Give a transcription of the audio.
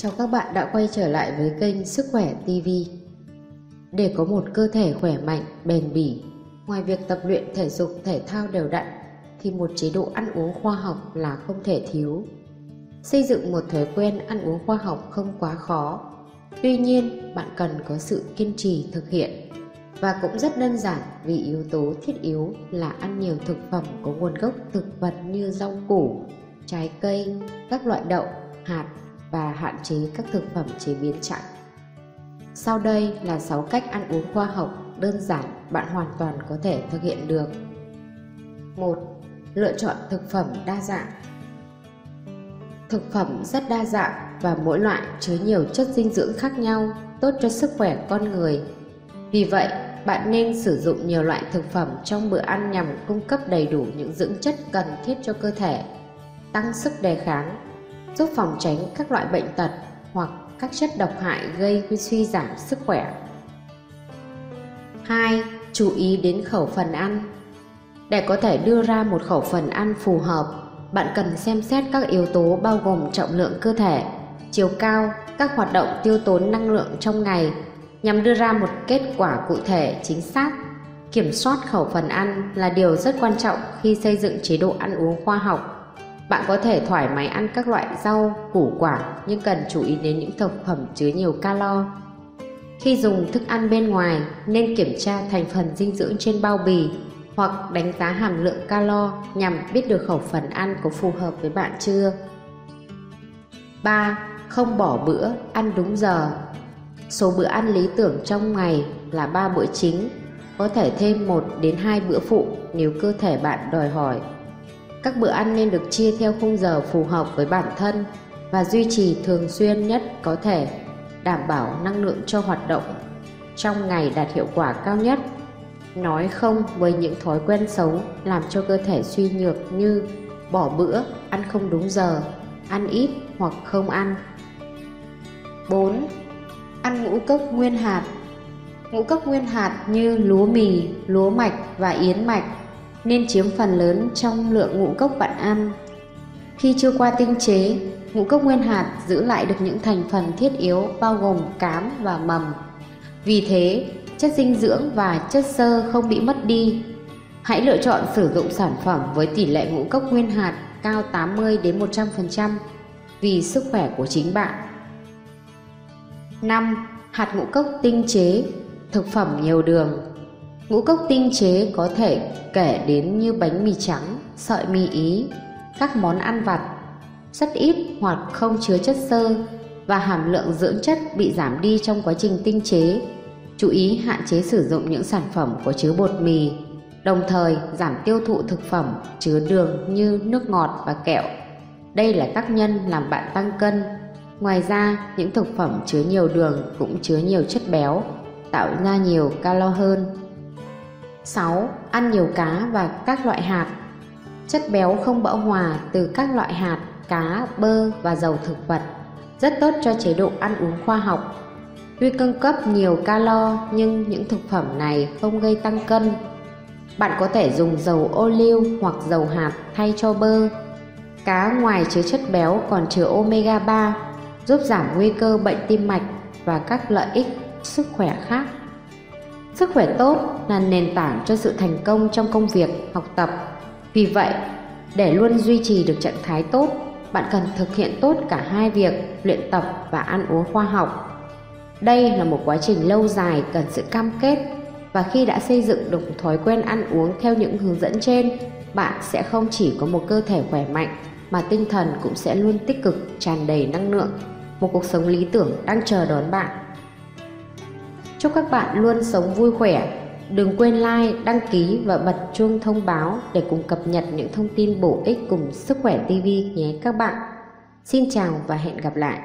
Chào các bạn đã quay trở lại với kênh Sức khỏe TV. Để có một cơ thể khỏe mạnh, bền bỉ, ngoài việc tập luyện thể dục thể thao đều đặn thì một chế độ ăn uống khoa học là không thể thiếu. Xây dựng một thói quen ăn uống khoa học không quá khó. Tuy nhiên, bạn cần có sự kiên trì thực hiện và cũng rất đơn giản vì yếu tố thiết yếu là ăn nhiều thực phẩm có nguồn gốc thực vật như rau củ, trái cây, các loại đậu, hạt và hạn chế các thực phẩm chế biến chặn. Sau đây là 6 cách ăn uống khoa học đơn giản bạn hoàn toàn có thể thực hiện được. 1. Lựa chọn thực phẩm đa dạng. Thực phẩm rất đa dạng và mỗi loại chứa nhiều chất dinh dưỡng khác nhau, tốt cho sức khỏe con người. Vì vậy, bạn nên sử dụng nhiều loại thực phẩm trong bữa ăn nhằm cung cấp đầy đủ những dưỡng chất cần thiết cho cơ thể, tăng sức đề kháng giúp phòng tránh các loại bệnh tật hoặc các chất độc hại gây suy giảm sức khỏe. 2. Chú ý đến khẩu phần ăn. Để có thể đưa ra một khẩu phần ăn phù hợp, bạn cần xem xét các yếu tố bao gồm trọng lượng cơ thể, chiều cao, các hoạt động tiêu tốn năng lượng trong ngày nhằm đưa ra một kết quả cụ thể chính xác. Kiểm soát khẩu phần ăn là điều rất quan trọng khi xây dựng chế độ ăn uống khoa học bạn có thể thoải mái ăn các loại rau, củ quả nhưng cần chú ý đến những thực phẩm chứa nhiều calo. Khi dùng thức ăn bên ngoài nên kiểm tra thành phần dinh dưỡng trên bao bì hoặc đánh giá hàm lượng calo nhằm biết được khẩu phần ăn có phù hợp với bạn chưa. 3. Không bỏ bữa, ăn đúng giờ. Số bữa ăn lý tưởng trong ngày là 3 bữa chính, có thể thêm 1 đến 2 bữa phụ nếu cơ thể bạn đòi hỏi. Các bữa ăn nên được chia theo khung giờ phù hợp với bản thân và duy trì thường xuyên nhất có thể, đảm bảo năng lượng cho hoạt động trong ngày đạt hiệu quả cao nhất. Nói không với những thói quen xấu làm cho cơ thể suy nhược như bỏ bữa, ăn không đúng giờ, ăn ít hoặc không ăn. 4. Ăn ngũ cốc nguyên hạt Ngũ cốc nguyên hạt như lúa mì, lúa mạch và yến mạch nên chiếm phần lớn trong lượng ngũ cốc bạn ăn. Khi chưa qua tinh chế, ngũ cốc nguyên hạt giữ lại được những thành phần thiết yếu bao gồm cám và mầm. Vì thế, chất dinh dưỡng và chất xơ không bị mất đi. Hãy lựa chọn sử dụng sản phẩm với tỷ lệ ngũ cốc nguyên hạt cao 80 đến 100% vì sức khỏe của chính bạn. 5. Hạt ngũ cốc tinh chế, thực phẩm nhiều đường. Ngũ cốc tinh chế có thể kể đến như bánh mì trắng, sợi mì ý, các món ăn vặt, rất ít hoặc không chứa chất xơ và hàm lượng dưỡng chất bị giảm đi trong quá trình tinh chế. Chú ý hạn chế sử dụng những sản phẩm có chứa bột mì, đồng thời giảm tiêu thụ thực phẩm chứa đường như nước ngọt và kẹo. Đây là tác nhân làm bạn tăng cân. Ngoài ra, những thực phẩm chứa nhiều đường cũng chứa nhiều chất béo, tạo ra nhiều calo hơn 6. Ăn nhiều cá và các loại hạt Chất béo không bão hòa từ các loại hạt, cá, bơ và dầu thực vật rất tốt cho chế độ ăn uống khoa học. Tuy cung cấp nhiều calo nhưng những thực phẩm này không gây tăng cân. Bạn có thể dùng dầu ô liu hoặc dầu hạt thay cho bơ. Cá ngoài chứa chất béo còn chứa omega 3 giúp giảm nguy cơ bệnh tim mạch và các lợi ích sức khỏe khác. Sức khỏe tốt là nền tảng cho sự thành công trong công việc, học tập. Vì vậy, để luôn duy trì được trạng thái tốt, bạn cần thực hiện tốt cả hai việc luyện tập và ăn uống khoa học. Đây là một quá trình lâu dài cần sự cam kết và khi đã xây dựng được thói quen ăn uống theo những hướng dẫn trên, bạn sẽ không chỉ có một cơ thể khỏe mạnh mà tinh thần cũng sẽ luôn tích cực, tràn đầy năng lượng. Một cuộc sống lý tưởng đang chờ đón bạn. Chúc các bạn luôn sống vui khỏe. Đừng quên like, đăng ký và bật chuông thông báo để cùng cập nhật những thông tin bổ ích cùng Sức khỏe TV nhé các bạn. Xin chào và hẹn gặp lại.